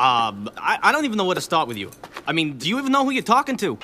Um, I, I don't even know where to start with you. I mean, do you even know who you're talking to?